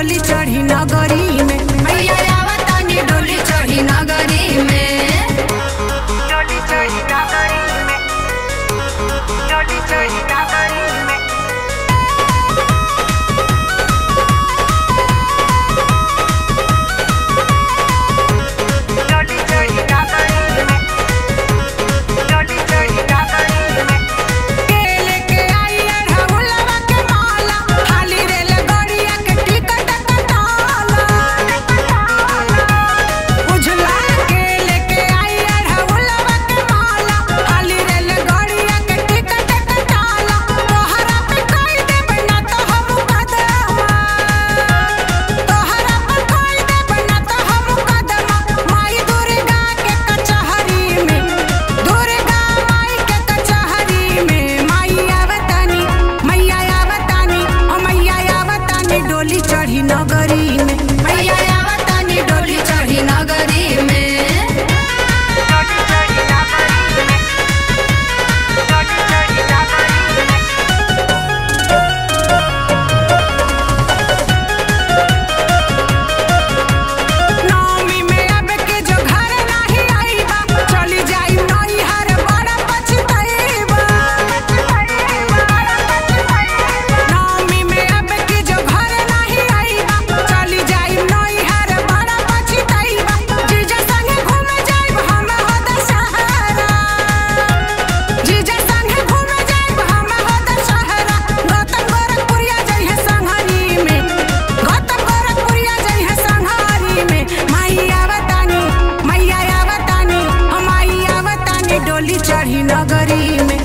डोली चढ़ी नगरी में। चढ़ी नगरी में।